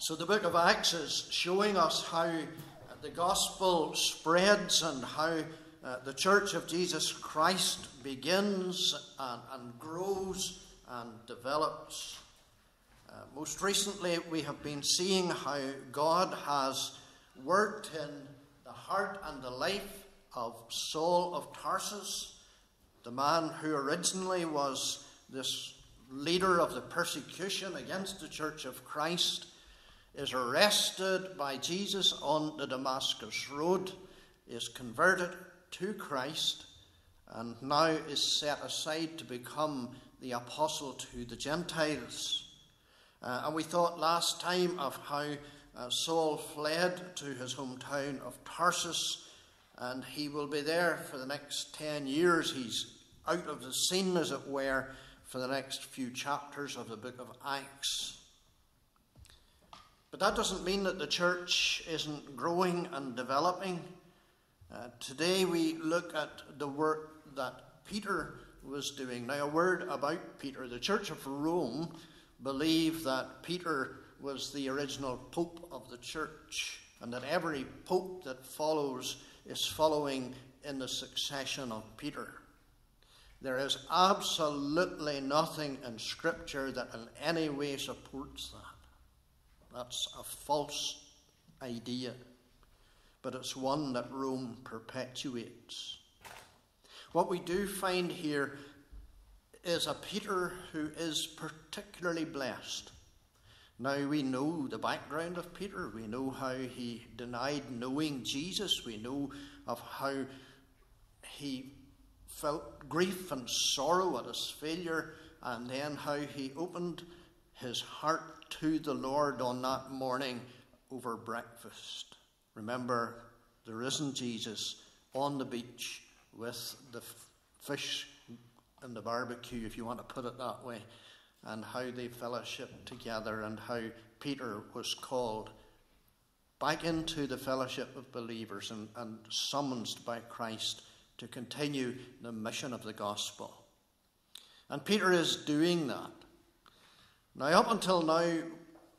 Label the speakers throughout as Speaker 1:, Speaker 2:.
Speaker 1: So the book of Acts is showing us how the gospel spreads and how uh, the church of Jesus Christ begins and, and grows and develops. Uh, most recently, we have been seeing how God has worked in the heart and the life of Saul of Tarsus, the man who originally was this leader of the persecution against the church of Christ is arrested by Jesus on the Damascus Road, is converted to Christ, and now is set aside to become the apostle to the Gentiles. Uh, and we thought last time of how uh, Saul fled to his hometown of Tarsus, and he will be there for the next 10 years. He's out of the scene, as it were, for the next few chapters of the book of Acts. But that doesn't mean that the church isn't growing and developing. Uh, today we look at the work that Peter was doing. Now, a word about Peter. The Church of Rome believed that Peter was the original pope of the church, and that every pope that follows is following in the succession of Peter. There is absolutely nothing in Scripture that in any way supports that. That's a false idea, but it's one that Rome perpetuates. What we do find here is a Peter who is particularly blessed. Now we know the background of Peter. We know how he denied knowing Jesus. We know of how he felt grief and sorrow at his failure, and then how he opened his heart to the Lord on that morning over breakfast. Remember the risen Jesus on the beach with the fish and the barbecue, if you want to put it that way, and how they fellowshiped together, and how Peter was called back into the fellowship of believers and, and summoned by Christ to continue the mission of the gospel. And Peter is doing that. Now, up until now,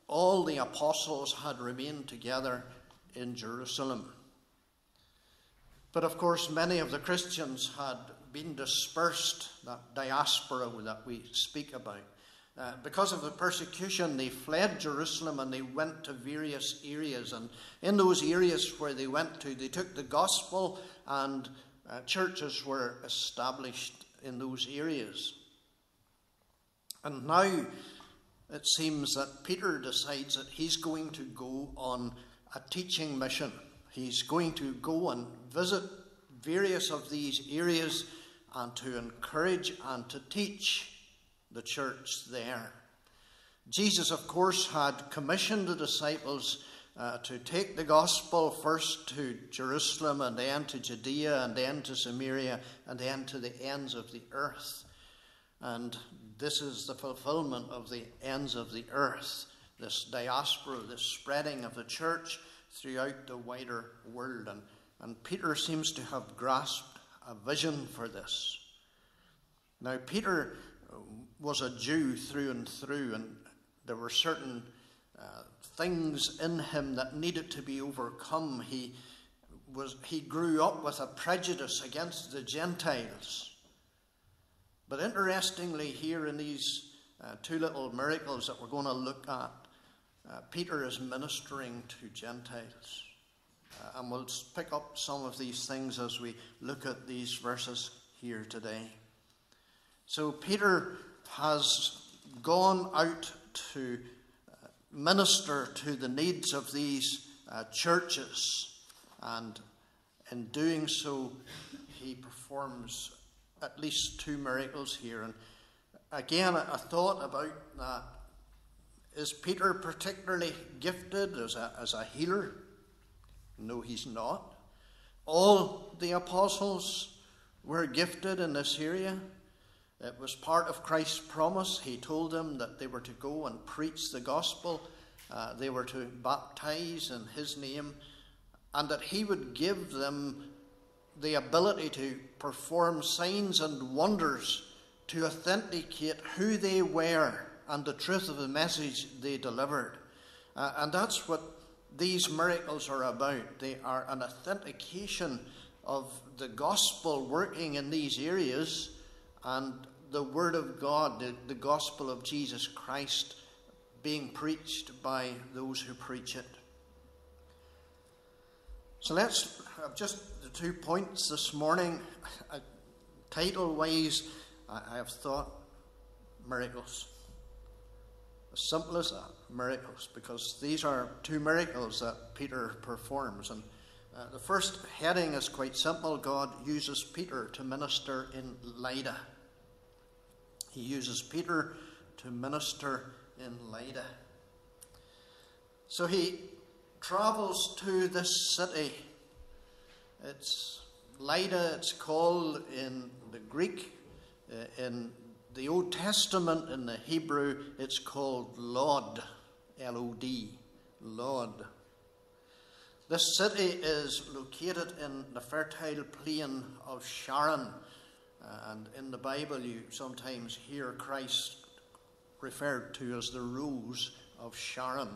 Speaker 1: all the apostles had remained together in Jerusalem. But of course, many of the Christians had been dispersed, that diaspora that we speak about. Uh, because of the persecution, they fled Jerusalem and they went to various areas. And in those areas where they went to, they took the gospel and uh, churches were established in those areas. And now it seems that Peter decides that he's going to go on a teaching mission. He's going to go and visit various of these areas and to encourage and to teach the church there. Jesus, of course, had commissioned the disciples uh, to take the gospel first to Jerusalem and then to Judea and then to Samaria and then to the ends of the earth. And this is the fulfillment of the ends of the earth, this diaspora, this spreading of the church throughout the wider world. And, and Peter seems to have grasped a vision for this. Now, Peter was a Jew through and through, and there were certain uh, things in him that needed to be overcome. He, was, he grew up with a prejudice against the Gentiles. But interestingly, here in these uh, two little miracles that we're going to look at, uh, Peter is ministering to Gentiles. Uh, and we'll pick up some of these things as we look at these verses here today. So, Peter has gone out to uh, minister to the needs of these uh, churches, and in doing so, he performs at least two miracles here. And again, a thought about that. Is Peter particularly gifted as a, as a healer? No, he's not. All the apostles were gifted in this area. It was part of Christ's promise. He told them that they were to go and preach the gospel, uh, they were to baptize in His name, and that He would give them the ability to perform signs and wonders to authenticate who they were and the truth of the message they delivered. Uh, and that's what these miracles are about. They are an authentication of the gospel working in these areas and the Word of God, the, the gospel of Jesus Christ, being preached by those who preach it. So let's have just the two points this morning. Uh, title wise, I, have thought miracles. As simple as that, miracles, because these are two miracles that Peter performs. And uh, the first heading is quite simple God uses Peter to minister in Lydda. He uses Peter to minister in Lydda. So he travels to this city. It's Lydda, it's called in the Greek. Uh, in the Old Testament, in the Hebrew, it's called Lod, L O D, Lod. This city is located in the fertile plain of Sharon and in the Bible, you sometimes hear Christ referred to as the Rose of Sharon.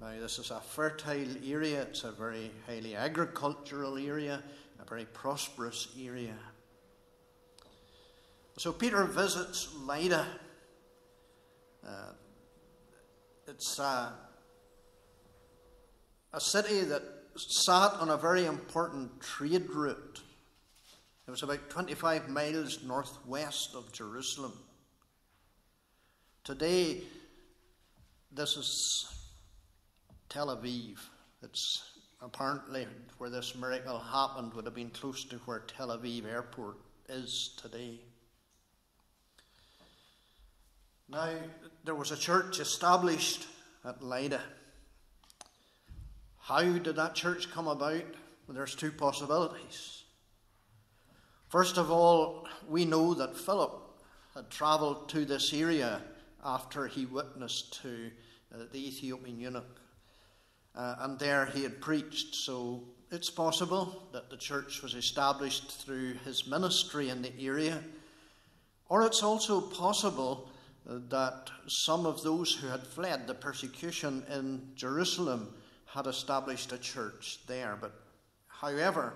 Speaker 1: Now, this is a fertile area, it's a very highly agricultural area, a very prosperous area. So, Peter visits Lydda. Uh, it's a, a city that sat on a very important trade route it was about 25 miles northwest of Jerusalem. Today, this is Tel Aviv. It's apparently where this miracle happened would have been close to where Tel Aviv airport is today. Now, there was a church established at Lydda. How did that church come about? Well, there's two possibilities. First of all, we know that Philip had travelled to this area after he witnessed to uh, the Ethiopian eunuch. Uh, and there he had preached. So it's possible that the church was established through his ministry in the area. Or it's also possible that some of those who had fled the persecution in Jerusalem had established a church there. But however,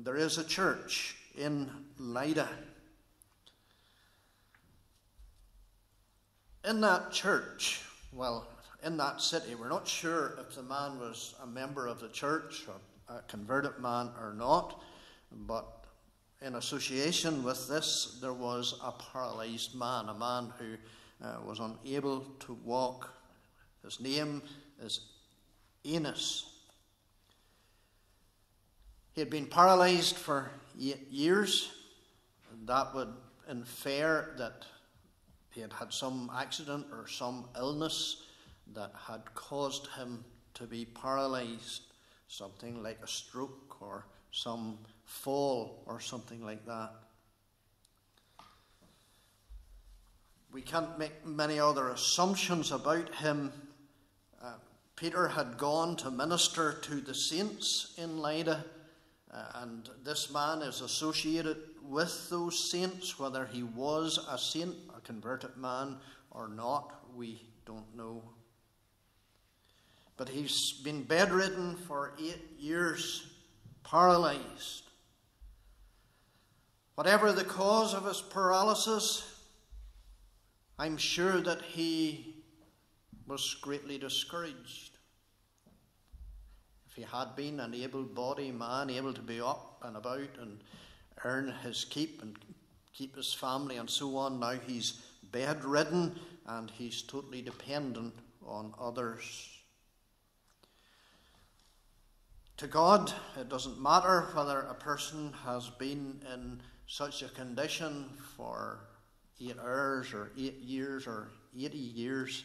Speaker 1: there is a church in Lydda. In that church, well, in that city, we're not sure if the man was a member of the church or a converted man or not, but in association with this, there was a paralyzed man, a man who uh, was unable to walk. His name is Aeneas. He had been paralyzed for eight years. That would infer that he had had some accident or some illness that had caused him to be paralyzed, something like a stroke or some fall or something like that. We can't make many other assumptions about him. Uh, Peter had gone to minister to the saints in Lydda uh, and this man is associated with those saints, whether he was a saint, a converted man, or not, we don't know. But he's been bedridden for eight years, paralyzed. Whatever the cause of his paralysis, I'm sure that he was greatly discouraged If he had been an able bodied man, able to be up and about and earn his keep and keep his family and so on, now he's bedridden and he's totally dependent on others. To God, it doesn't matter whether a person has been in such a condition for eight hours or eight years or 80 years.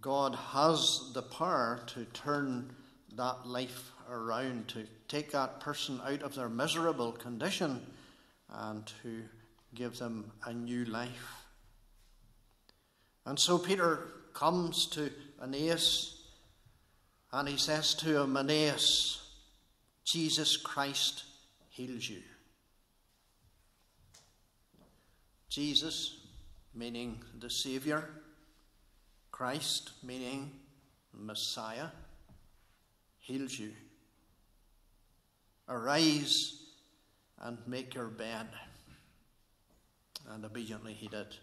Speaker 1: God has the power to turn that life around, to take that person out of their miserable condition and to give them a new life. And so Peter comes to Aeneas and he says to Aeneas, Jesus Christ heals you. Jesus, meaning the Saviour, Christ, meaning Messiah, heals you. Arise and make your bed. And obediently he did.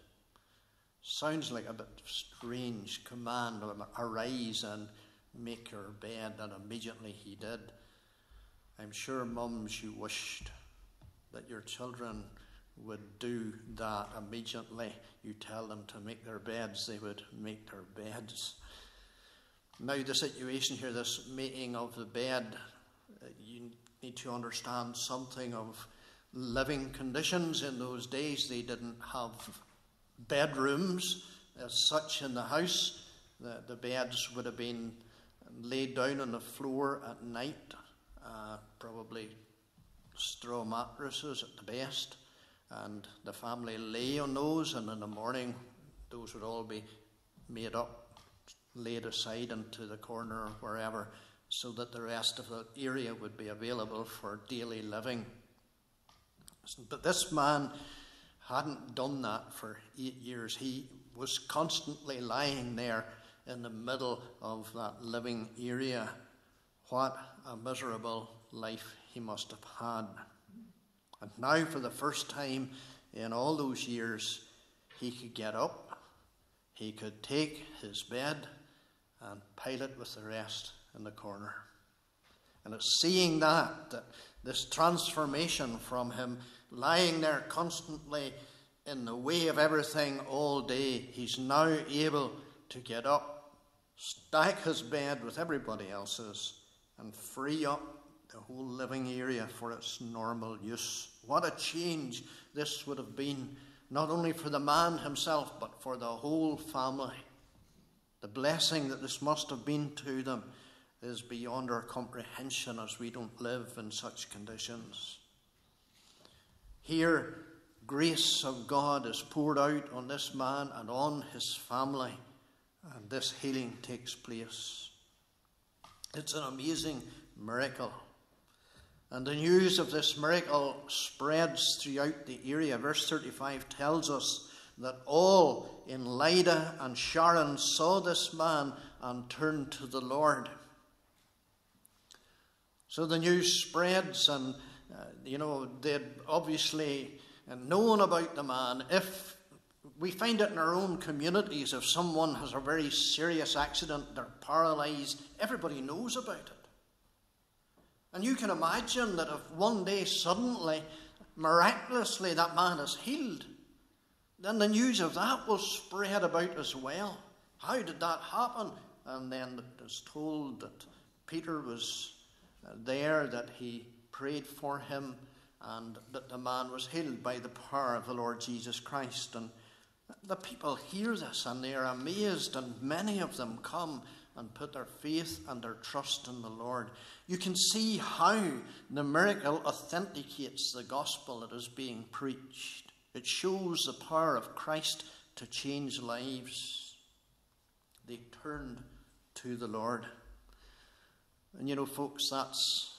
Speaker 1: Sounds like a bit strange command, arise and make your bed, and immediately he did. I'm sure, mums, you wished that your children would do that immediately. You tell them to make their beds, they would make their beds. Now, the situation here, this making of the bed, uh, you need to understand something of living conditions in those days. They didn't have bedrooms as such in the house. The, the beds would have been laid down on the floor at night, uh, probably straw mattresses at the best, and the family lay on those, and in the morning, those would all be made up, laid aside into the corner or wherever, so that the rest of the area would be available for daily living. But this man hadn't done that for eight years. He was constantly lying there in the middle of that living area. What a miserable life he must have had. And now, for the first time in all those years, he could get up, he could take his bed and pile it with the rest in the corner. And it's seeing that, that this transformation from him lying there constantly in the way of everything all day, he's now able to get up, stack his bed with everybody else's, and free up the whole living area for its normal use. What a change this would have been, not only for the man himself, but for the whole family. The blessing that this must have been to them is beyond our comprehension as we don't live in such conditions. Here, grace of God is poured out on this man and on his family, and this healing takes place. It's an amazing miracle. And the news of this miracle spreads throughout the area. Verse 35 tells us that all in Lydda and Sharon saw this man and turned to the Lord. So the news spreads, and uh, you know, they'd obviously known about the man. If we find it in our own communities, if someone has a very serious accident, they're paralyzed, everybody knows about it. And you can imagine that if one day suddenly, miraculously, that man is healed, then the news of that will spread about as well. How did that happen? And then it is told that Peter was uh, there, that he prayed for him, and that the man was healed by the power of the Lord Jesus Christ. And the people hear this and they are amazed, and many of them come and put their faith and their trust in the Lord. You can see how the miracle authenticates the gospel that is being preached. It shows the power of Christ to change lives. They turned to the Lord. And you know, folks, that's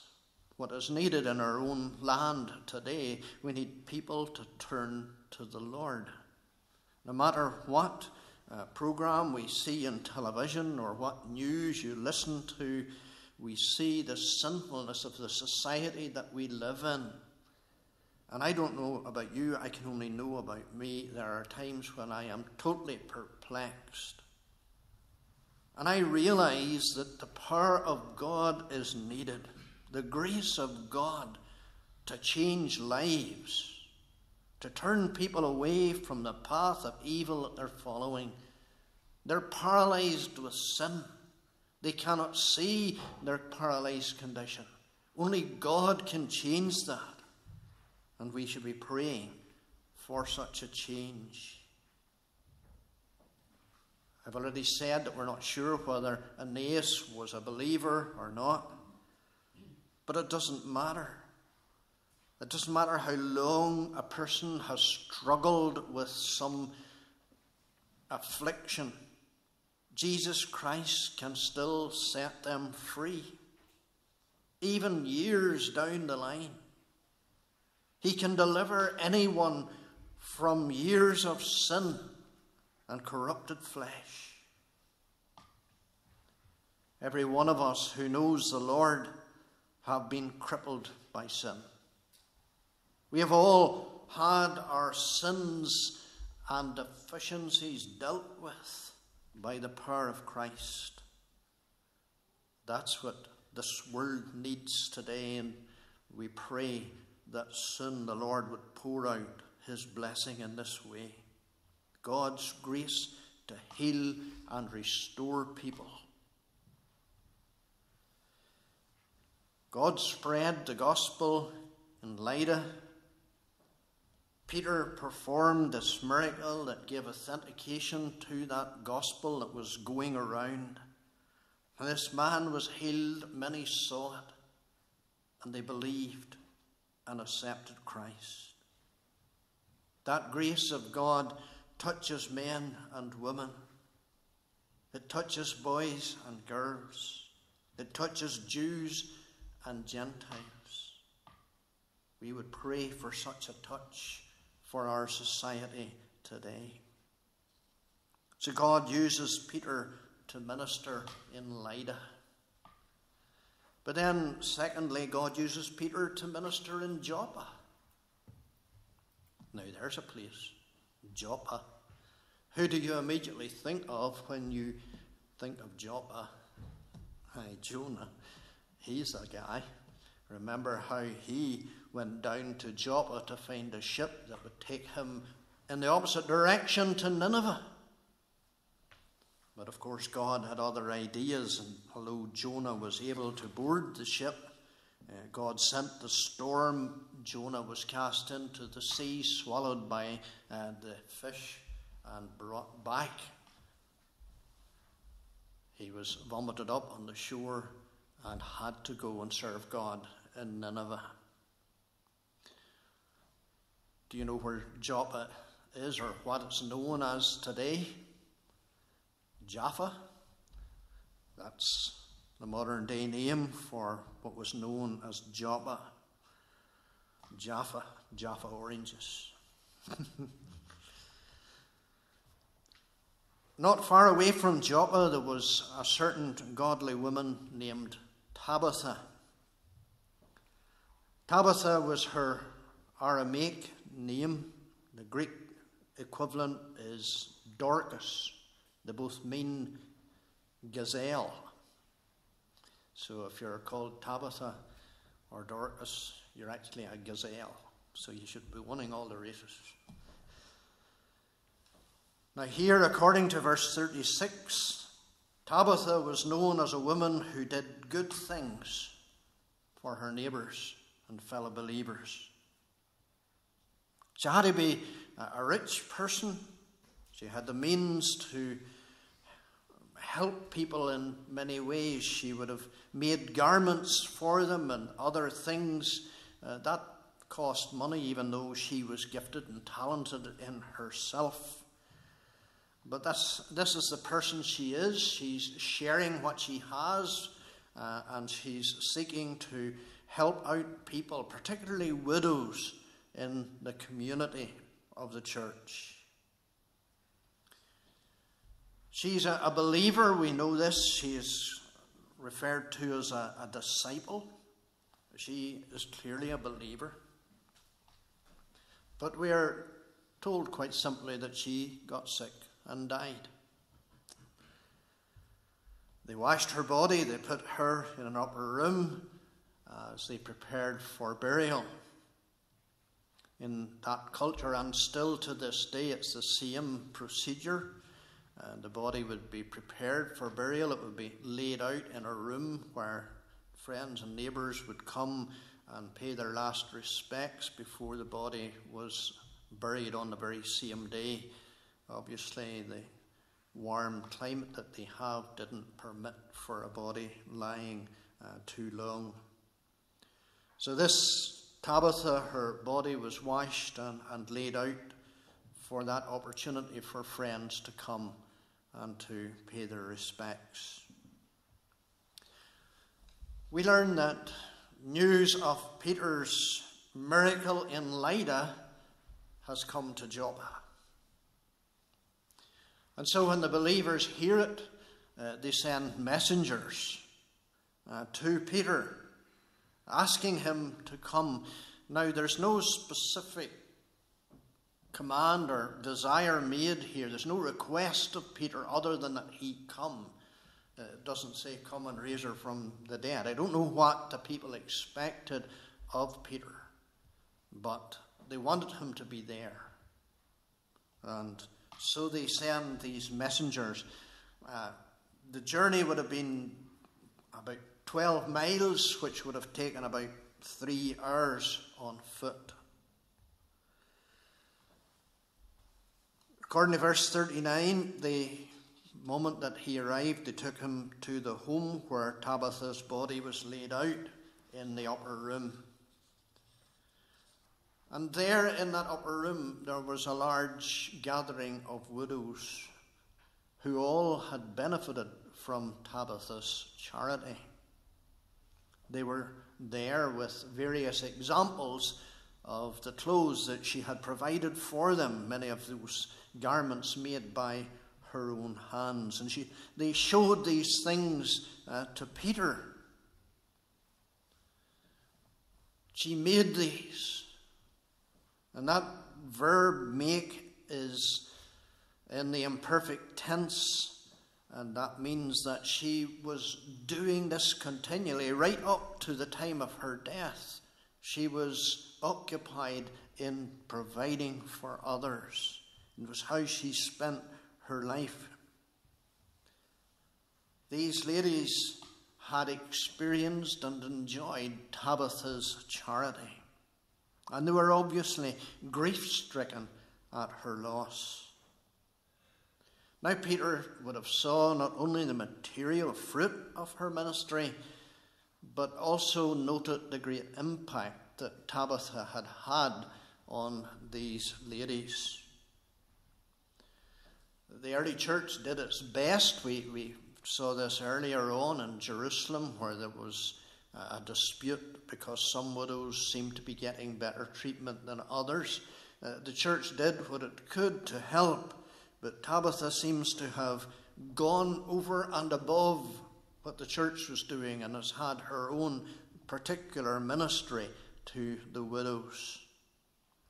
Speaker 1: what is needed in our own land today. We need people to turn to the Lord. No matter what uh, program we see in television or what news you listen to, we see the sinfulness of the society that we live in. And I don't know about you, I can only know about me. There are times when I am totally perplexed. And I realize that the power of God is needed, the grace of God to change lives to turn people away from the path of evil that they're following. They're paralyzed with sin. They cannot see their paralyzed condition. Only God can change that. And we should be praying for such a change. I've already said that we're not sure whether Aeneas was a believer or not, but it doesn't matter. It doesn't matter how long a person has struggled with some affliction, Jesus Christ can still set them free, even years down the line. He can deliver anyone from years of sin and corrupted flesh. Every one of us who knows the Lord have been crippled by sin. We have all had our sins and deficiencies dealt with by the power of Christ. That's what this world needs today, and we pray that soon the Lord would pour out his blessing in this way. God's grace to heal and restore people. God spread the gospel in Lydda. Peter performed this miracle that gave authentication to that gospel that was going around. This man was healed, many saw it and they believed and accepted Christ. That grace of God touches men and women. It touches boys and girls. It touches Jews and Gentiles. We would pray for such a touch for our society today. So God uses Peter to minister in Lydda. But then, secondly, God uses Peter to minister in Joppa. Now, there's a place, Joppa. Who do you immediately think of when you think of Joppa? Hi, Jonah. He's a guy. Remember how he went down to Joppa to find a ship that would take him in the opposite direction to Nineveh. But of course, God had other ideas, and although Jonah was able to board the ship, uh, God sent the storm. Jonah was cast into the sea, swallowed by uh, the fish, and brought back. He was vomited up on the shore and had to go and serve God in Nineveh. Do you know where Joppa is or what it's known as today? Jaffa. That's the modern day name for what was known as Joppa. Jaffa, Jaffa oranges. Not far away from Joppa, there was a certain godly woman named Tabitha. Tabitha was her Aramaic name. The Greek equivalent is Dorcas. They both mean gazelle. So if you're called Tabitha or Dorcas, you're actually a gazelle. So you should be winning all the races. Now, here, according to verse 36, Tabitha was known as a woman who did good things for her neighbours and fellow believers. She had to be a rich person. She had the means to help people in many ways. She would have made garments for them and other things. Uh, that cost money, even though she was gifted and talented in herself. But that's, this is the person she is. She's sharing what she has, uh, and she's seeking to help out people, particularly widows, in the community of the church. She's a, a believer, we know this. She is referred to as a, a disciple. She is clearly a believer. But we are told quite simply that she got sick and died. They washed her body, they put her in an upper room as they prepared for burial. In that culture, and still to this day, it's the same procedure. Uh, the body would be prepared for burial. It would be laid out in a room where friends and neighbours would come and pay their last respects before the body was buried on the very same day. Obviously, the warm climate that they have didn't permit for a body lying uh, too long. So, this Tabitha, her body was washed and, and laid out for that opportunity for friends to come and to pay their respects. We learn that news of Peter's miracle in Lydda has come to Joppa. And so when the believers hear it, uh, they send messengers uh, to Peter asking him to come. Now, there's no specific command or desire made here. There's no request of Peter other than that he come. It doesn't say come and raise her from the dead. I don't know what the people expected of Peter, but they wanted him to be there. And so they send these messengers. Uh, the journey would have been 12 miles, which would have taken about three hours on foot. According to verse 39, the moment that he arrived, they took him to the home where Tabitha's body was laid out in the upper room. And there in that upper room, there was a large gathering of widows who all had benefited from Tabitha's charity. They were there with various examples of the clothes that she had provided for them, many of those garments made by her own hands. And she, they showed these things uh, to Peter. She made these. And that verb make is in the imperfect tense. And that means that she was doing this continually right up to the time of her death. She was occupied in providing for others. It was how she spent her life. These ladies had experienced and enjoyed Tabitha's charity, and they were obviously grief stricken at her loss. Now, Peter would have saw not only the material fruit of her ministry, but also noted the great impact that Tabitha had had on these ladies. The early church did its best. We, we saw this earlier on in Jerusalem, where there was a dispute because some widows seemed to be getting better treatment than others. Uh, the church did what it could to help, but Tabitha seems to have gone over and above what the church was doing and has had her own particular ministry to the widows.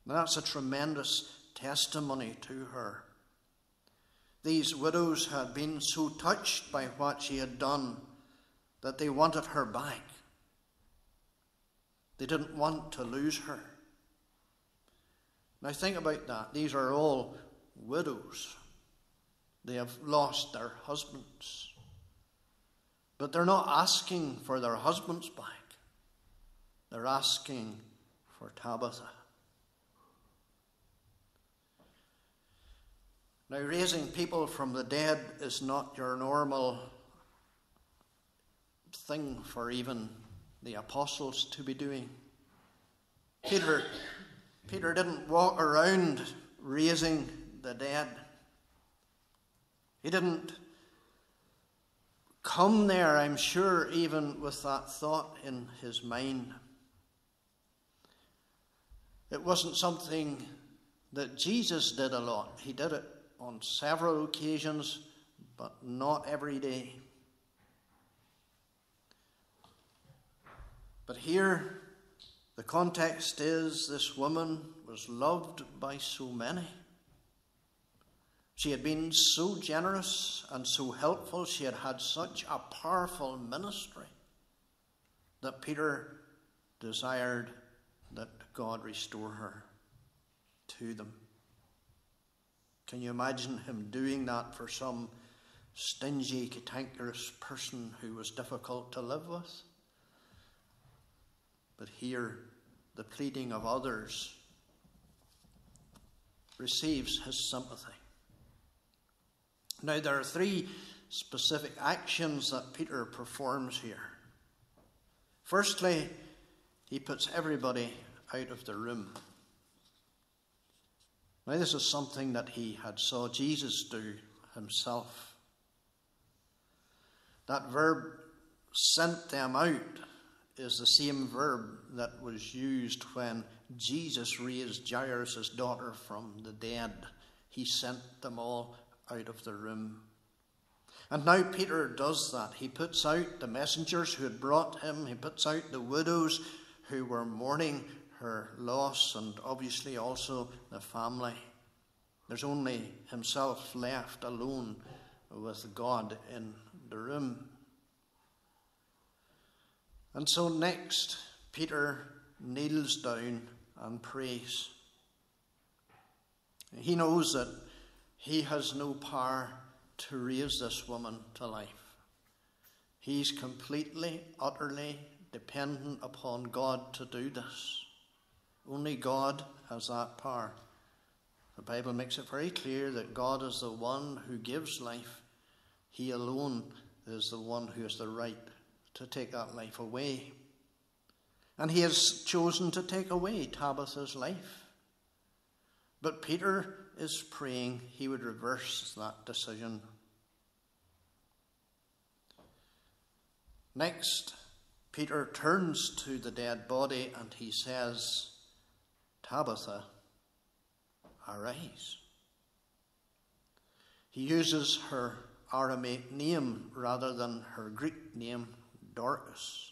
Speaker 1: that's a tremendous testimony to her. These widows had been so touched by what she had done that they wanted her back. They didn't want to lose her. Now, think about that. These are all widows. They have lost their husbands. But they're not asking for their husbands back, they're asking for Tabitha. Now, raising people from the dead is not your normal thing for even the apostles to be doing. Peter, Peter didn't walk around raising the dead. He didn't come there, I'm sure, even with that thought in his mind. It wasn't something that Jesus did a lot. He did it on several occasions, but not every day. But here, the context is this woman was loved by so many. She had been so generous and so helpful. She had had such a powerful ministry that Peter desired that God restore her to them. Can you imagine him doing that for some stingy, cantankerous person who was difficult to live with? But here, the pleading of others receives his sympathy. Now, there are three specific actions that Peter performs here. Firstly, he puts everybody out of the room. Now, this is something that he had saw Jesus do himself. That verb, sent them out, is the same verb that was used when Jesus raised Jairus' daughter from the dead. He sent them all out of the room. And now Peter does that. He puts out the messengers who had brought him, he puts out the widows who were mourning her loss, and obviously also the family. There's only himself left alone with God in the room. And so next, Peter kneels down and prays. He knows that he has no power to raise this woman to life. He's completely, utterly dependent upon God to do this. Only God has that power. The Bible makes it very clear that God is the one who gives life. He alone is the one who has the right to take that life away. And he has chosen to take away Tabitha's life. But Peter is praying he would reverse that decision. Next, Peter turns to the dead body and he says, Tabitha, arise. He uses her Aramaic name rather than her Greek name, Dorcas.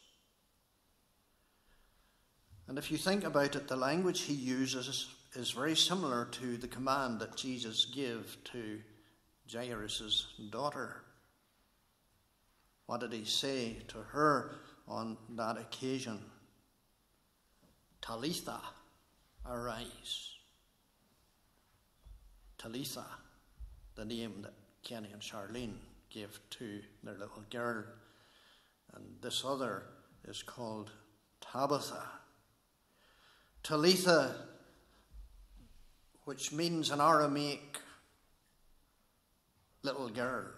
Speaker 1: And if you think about it, the language he uses is very similar to the command that Jesus gave to Jairus' daughter. What did he say to her on that occasion? Talitha, arise. Talitha, the name that Kenny and Charlene gave to their little girl. And this other is called Tabitha. Talitha, which means an Aramaic little girl.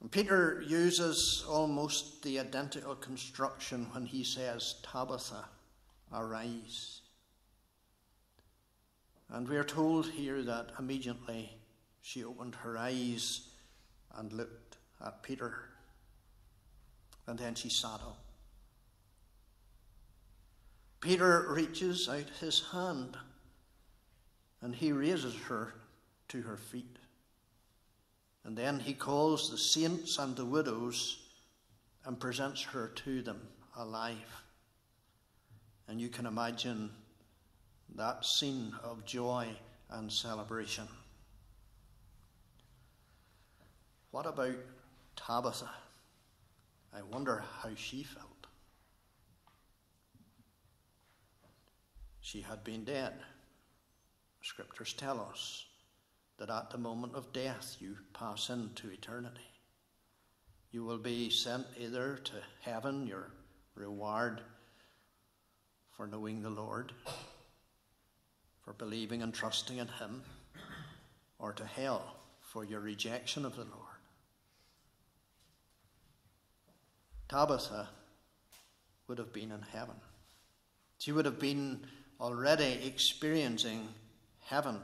Speaker 1: And Peter uses almost the identical construction when he says, Tabitha, arise. And we are told here that immediately she opened her eyes and looked at Peter. And then she sat up. Peter reaches out his hand and he raises her to her feet. And then he calls the saints and the widows and presents her to them alive. And you can imagine that scene of joy and celebration. What about Tabitha? I wonder how she felt. She had been dead. Scriptures tell us that at the moment of death you pass into eternity. You will be sent either to heaven, your reward for knowing the Lord, for believing and trusting in Him, or to hell for your rejection of the Lord. Tabitha would have been in heaven. She would have been already experiencing heaven.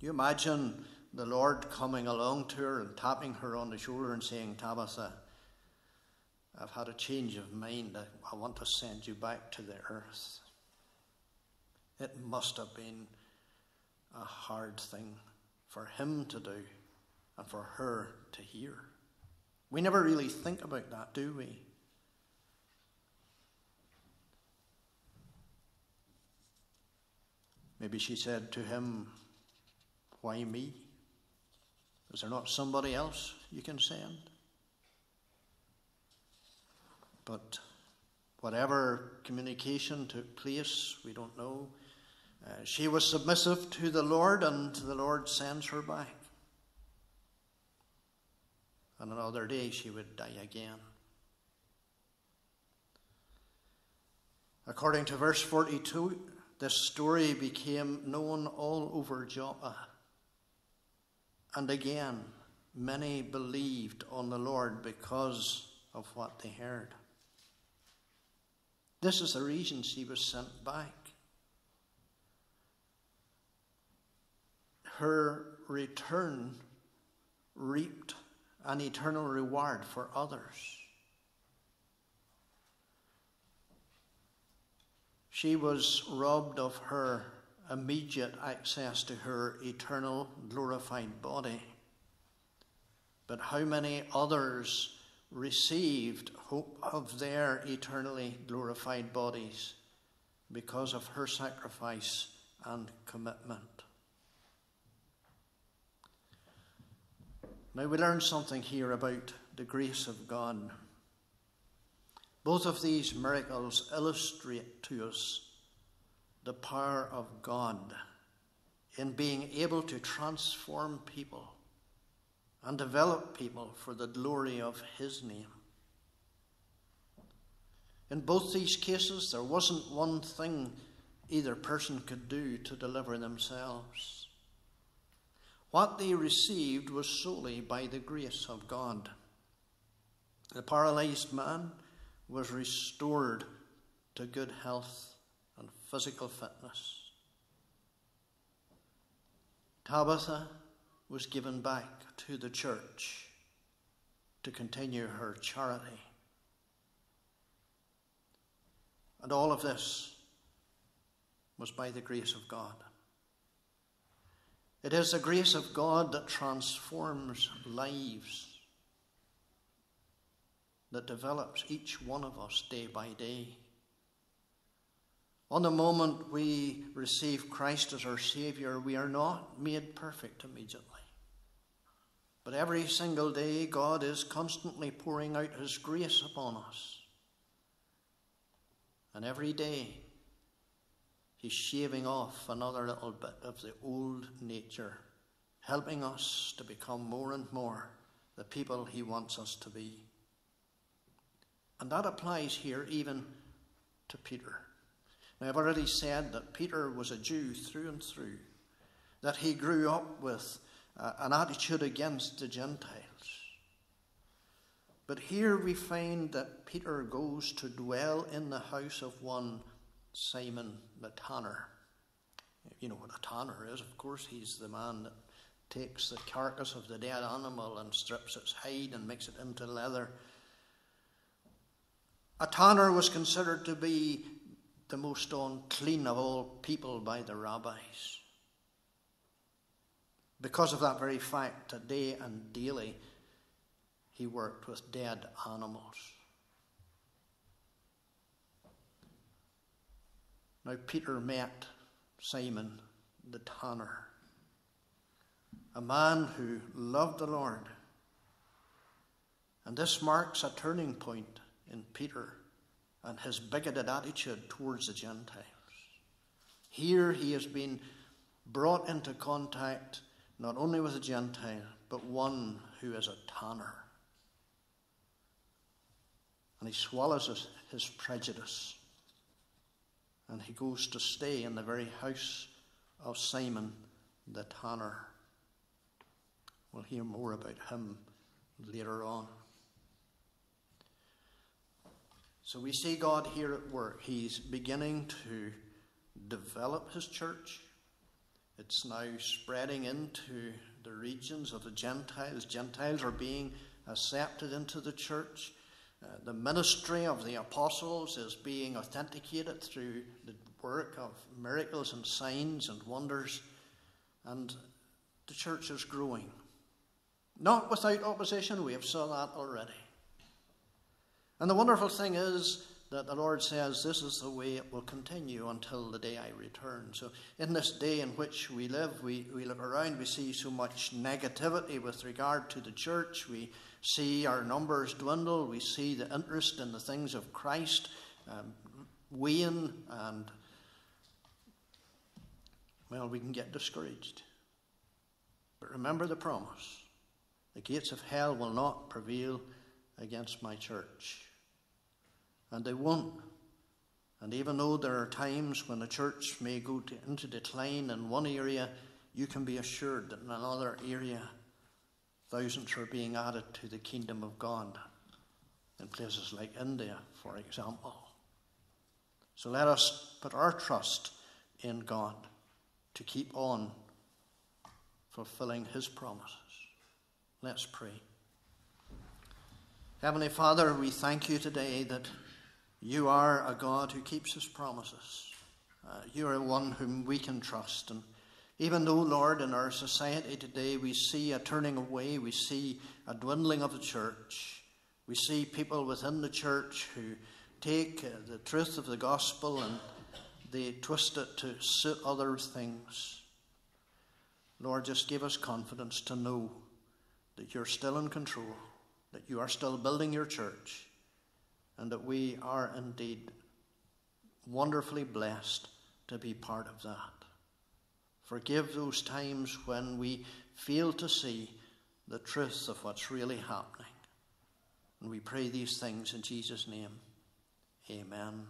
Speaker 1: You imagine the Lord coming along to her and tapping her on the shoulder and saying, Tabitha, I've had a change of mind. I, want to send you back to the earth. It must have been a hard thing for him to do and for her to hear. We never really think about that, do we? Maybe she said to him, Why me? Is there not somebody else you can send? But whatever communication took place, we don't know. Uh, she was submissive to the Lord, and the Lord sends her back. And another day she would die again. According to verse 42, this story became known all over Joppa. And again, many believed on the Lord because of what they heard. This is the reason she was sent back. Her return reaped an eternal reward for others. She was robbed of her immediate access to her eternal glorified body. But how many others received hope of their eternally glorified bodies because of her sacrifice and commitment? Now we learn something here about the grace of God. Both of these miracles illustrate to us the power of God in being able to transform people and develop people for the glory of His name. In both these cases, there wasn't one thing either person could do to deliver themselves. What they received was solely by the grace of God. The paralyzed man was restored to good health and physical fitness. Tabitha was given back to the church to continue her charity. And all of this was by the grace of God. It is the grace of God that transforms lives, that develops each one of us day by day. On the moment we receive Christ as our Saviour, we are not made perfect immediately. But every single day, God is constantly pouring out His grace upon us. And every day, He's shaving off another little bit of the old nature, helping us to become more and more the people He wants us to be. And that applies here even to Peter. Now, I've already said that Peter was a Jew through and through, that he grew up with uh, an attitude against the Gentiles. But here we find that Peter goes to dwell in the house of one Simon the tanner. You know what a tanner is, of course, he's the man that takes the carcass of the dead animal and strips its hide and makes it into leather. A tanner was considered to be the most unclean of all people by the rabbis. Because of that very fact, that day and daily he worked with dead animals. Now, Peter met Simon the tanner, a man who loved the Lord. And this marks a turning point in Peter and his bigoted attitude towards the Gentiles. Here he has been brought into contact not only with a Gentile, but one who is a tanner. And he swallows his, his prejudice and he goes to stay in the very house of Simon the tanner. We'll hear more about him later on. So we see God here at work. He's beginning to develop his church. It's now spreading into the regions of the Gentiles. Gentiles are being accepted into the church. Uh, the ministry of the apostles is being authenticated through the work of miracles and signs and wonders, and the church is growing. Not without opposition, we have saw that already. And the wonderful thing is that the Lord says this is the way it will continue until the day I return. So, in this day in which we live, we, we look around, we see so much negativity with regard to the church. We see our numbers dwindle, we see the interest in the things of Christ um, wane, and well, we can get discouraged. But remember the promise the gates of hell will not prevail against my church. And they won't. And even though there are times when the church may go to, into decline in one area, you can be assured that in another area Thousands are being added to the kingdom of God in places like India, for example. So let us put our trust in God to keep on fulfilling His promises. Let's pray. Heavenly Father, we thank you today that you are a God who keeps His promises. Uh, you are one whom we can trust. And even though, Lord, in our society today we see a turning away, we see a dwindling of the church, we see people within the church who take uh, the truth of the gospel and they twist it to suit other things. Lord, just give us confidence to know that you're still in control, that you are still building your church, and that we are indeed wonderfully blessed to be part of that. Forgive those times when we fail to see the truth of what's really happening. And we pray these things in Jesus' name. Amen.